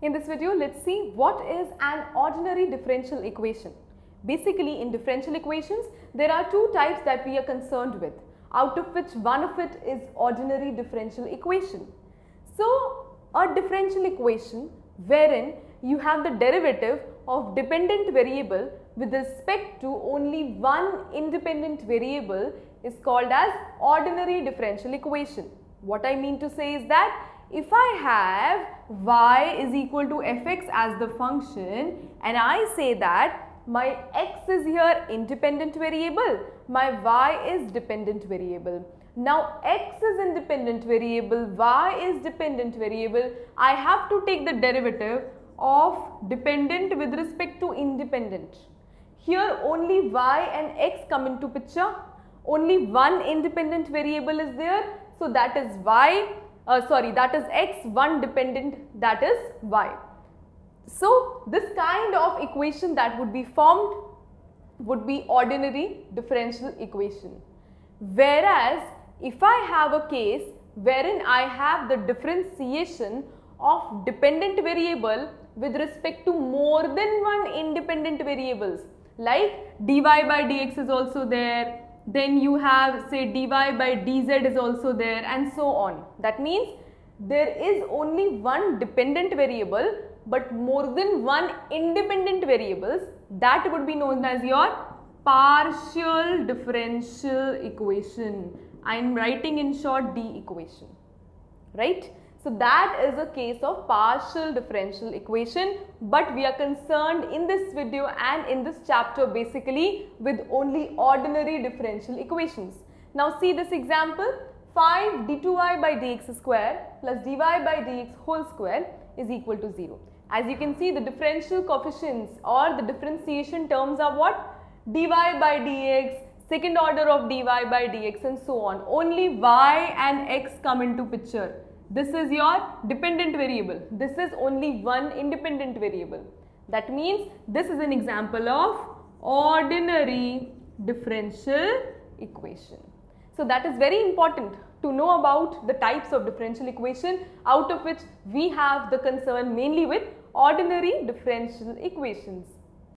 In this video, let's see what is an ordinary differential equation. Basically, in differential equations, there are two types that we are concerned with, out of which one of it is ordinary differential equation. So, a differential equation wherein you have the derivative of dependent variable with respect to only one independent variable is called as ordinary differential equation. What I mean to say is that if I have y is equal to fx as the function and I say that my x is here independent variable, my y is dependent variable. Now x is independent variable, y is dependent variable, I have to take the derivative of dependent with respect to independent. Here only y and x come into picture, only one independent variable is there, so that is y uh, sorry that is x, one dependent that is y. So, this kind of equation that would be formed would be ordinary differential equation. Whereas, if I have a case wherein I have the differentiation of dependent variable with respect to more than one independent variables like dy by dx is also there, then you have say dy by dz is also there and so on. That means there is only one dependent variable but more than one independent variables that would be known as your partial differential equation. I am writing in short D equation, right? So that is a case of partial differential equation but we are concerned in this video and in this chapter basically with only ordinary differential equations. Now see this example 5 d2y by dx square plus dy by dx whole square is equal to 0. As you can see the differential coefficients or the differentiation terms are what? dy by dx, second order of dy by dx and so on. Only y and x come into picture this is your dependent variable. This is only one independent variable. That means this is an example of ordinary differential equation. So that is very important to know about the types of differential equation out of which we have the concern mainly with ordinary differential equations.